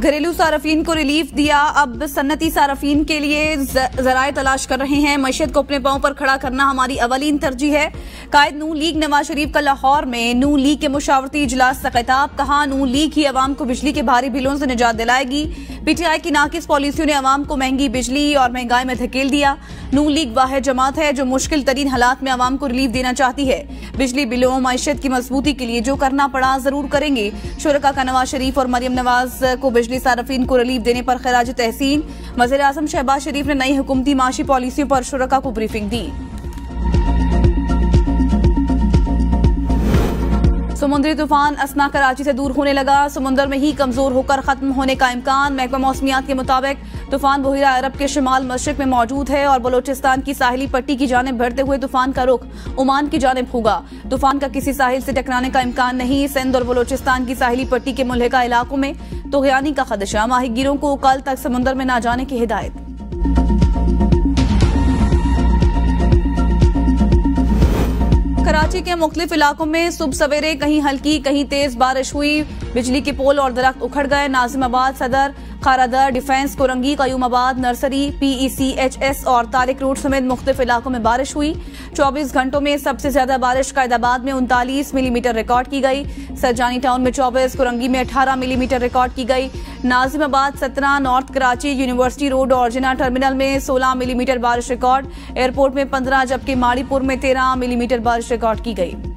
घरेलू सार्फिन को रिलीफ दिया। अब सन्नती सार्फिन के लिए जराए तलाश कर रहे हैं। मैशत को अपने पाओं पर खड़ा करना हमारी अवलीन तरजीह है। कायद नू लीग नवाज़ शरीफ का लाहौर में नू लीग के मुशावरती इजलास का खिताब, कहा नू लीग ही आवाम को बिजली के भारी बिलों से निजात दिलाएगी। पीटीआई की नाकिस पॉलिसियों ने अवाम को महँगी बिजली और महँगाई में धकेल दिया। नू लीग वाहिद जमात है जो मुश्किल तरीन हालात में अवाम को रिलीफ देना चाहती है। बिजली बिलों मीशत की मजबूती के लिए जो करना पड़ा ज़रूर करेंगे। शुरा का नवाज़ शरीफ और मरियम नवाज़ को बिजली सार्फिन को रिलीफ देने पर खराज तहसीन। वज़ीर अजम शहबाज शरीफ ने नई हुकूमती माशी पॉलिसियों पर शुरा को ब्रीफिंग दी। समुद्री तूफ़ान असना कराची से दूर होने लगा। समुद्र में ही कमज़ोर होकर खत्म होने का इम्कान। महकमा मौसमियात के मुताबिक तूफ़ान बहिरा अरब के शुमाल मशरक में मौजूद है और बलोचिस्तान की साहिली पट्टी की जानब बढ़ते हुए तूफ़ान का रुख ओमान की जानब होगा। तूफ़ान का किसी साहिल से टकराने का इम्कान नहीं। सिंध और बलोचिस्तान की साहिली पट्टी के मुलहका इलाकों में तोहयानी का खदशा। माहिगिरों को कल तक समुद्र में न जाने की हिदायत। कराची के मुख्तलिफ़ इलाकों में सुबह सवेरे कहीं हल्की, कहीं तेज बारिश हुई। बिजली के पोल और दरख्त उखड़ गए। Nazimabad Saddar Kharadar Defence Korangi, Qayyumabad, Nursery, PECHS और तारिक रोड समेत मुख्तलिफ़ इलाकों में बारिश हुई। 24 घंटों में सबसे ज़्यादा बारिश कायदाबाद में उनतालीस मिलीमीटर रिकॉर्ड की गई। सरजानी टाउन में 24 कुरंगी में 18 मिलीमीटर रिकॉर्ड की गई। Nazimabad, Satna, North Karachi, university road और जिना टर्मिनल में 16 मिलीमीटर बारिश रिकॉर्ड। एयरपोर्ट में 15 जबकि माड़ीपुर में 13 मिलीमीटर बारिश रिकॉर्ड की गई।